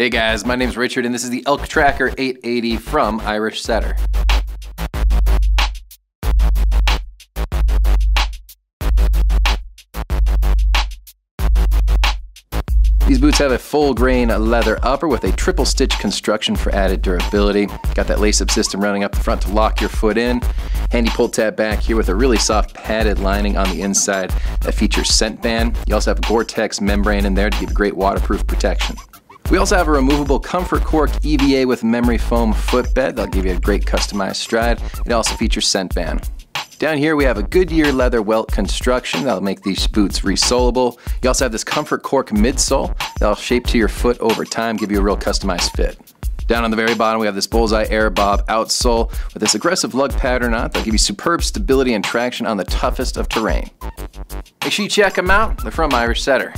Hey guys, my name is Richard and this is the Elk Tracker 880 from Irish Setter. These boots have a full grain leather upper with a triple stitch construction for added durability. Got that lace up system running up the front to lock your foot in. Handy pull tab back here with a really soft padded lining on the inside that features ScentBan. You also have a Gore-Tex membrane in there to give great waterproof protection. We also have a removable Comfort Cork EVA with memory foam footbed. That'll give you a great customized stride. It also features ScentBan. Down here we have a Goodyear leather welt construction that'll make these boots resolable. You also have this Comfort Cork midsole that'll shape to your foot over time, give you a real customized fit. Down on the very bottom, we have this Bullseye Air Bob outsole with this aggressive lug pattern on it that'll give you superb stability and traction on the toughest of terrain. Make sure you check them out. They're from Irish Setter.